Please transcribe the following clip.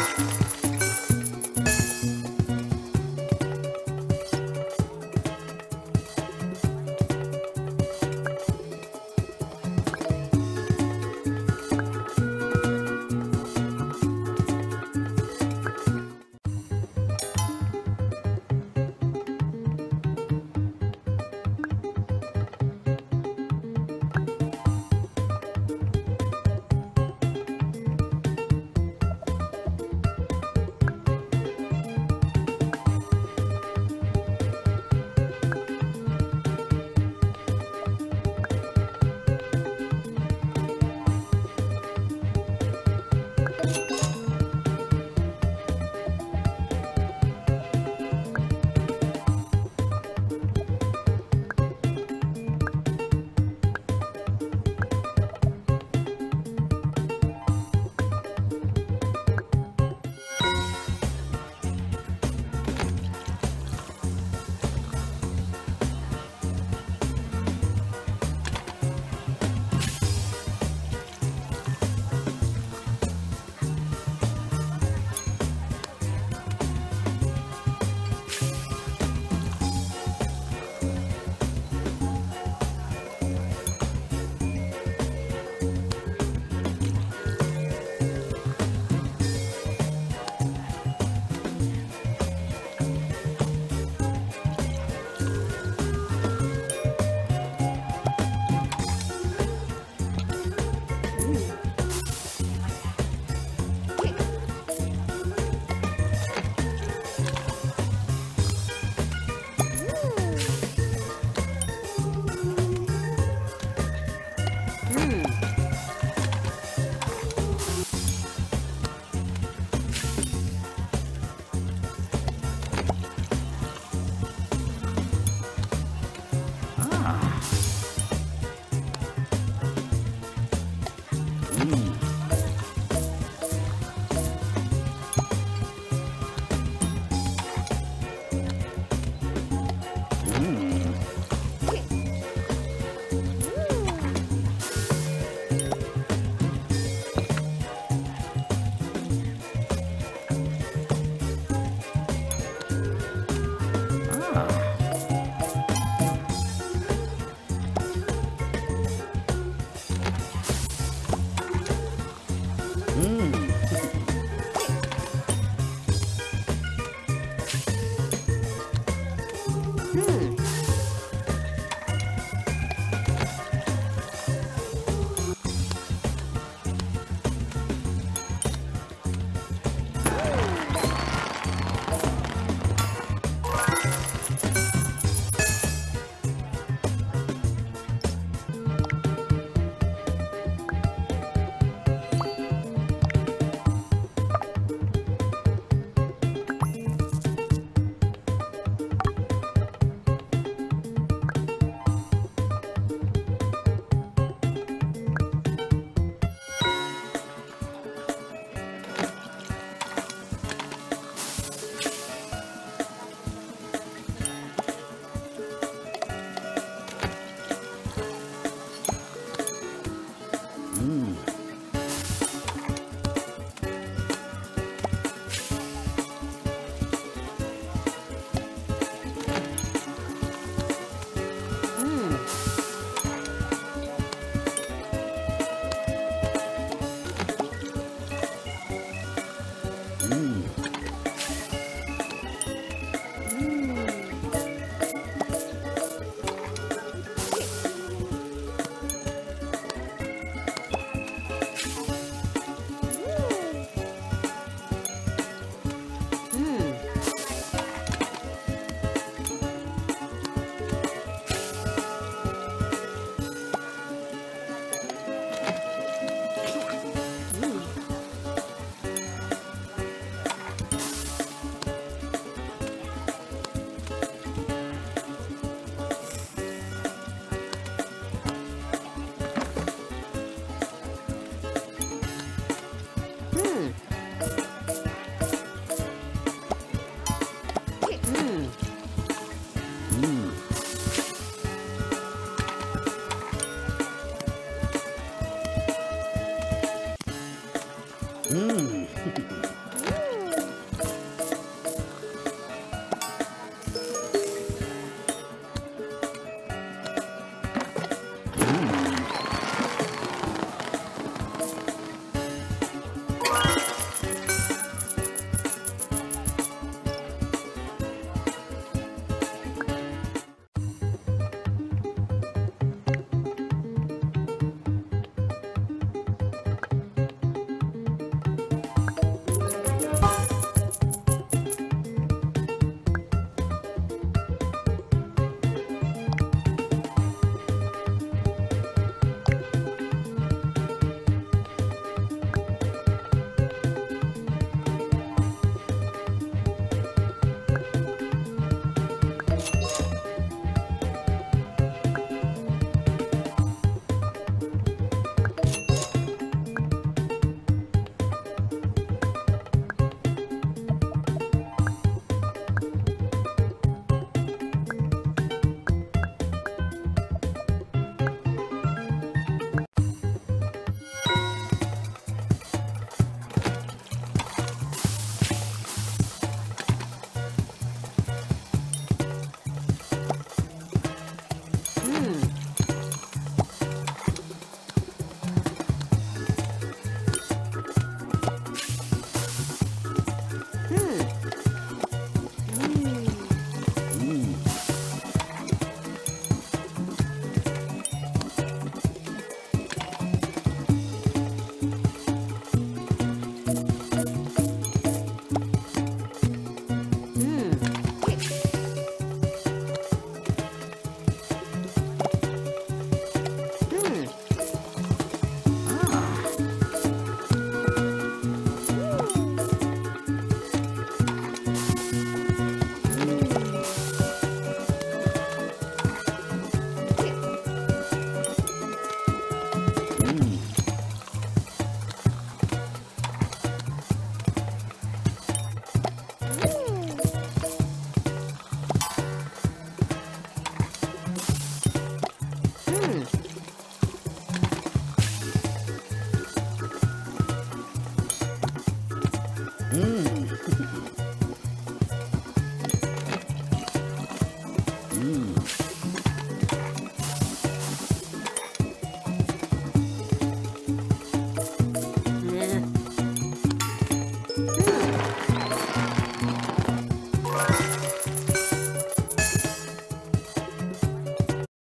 you Mm.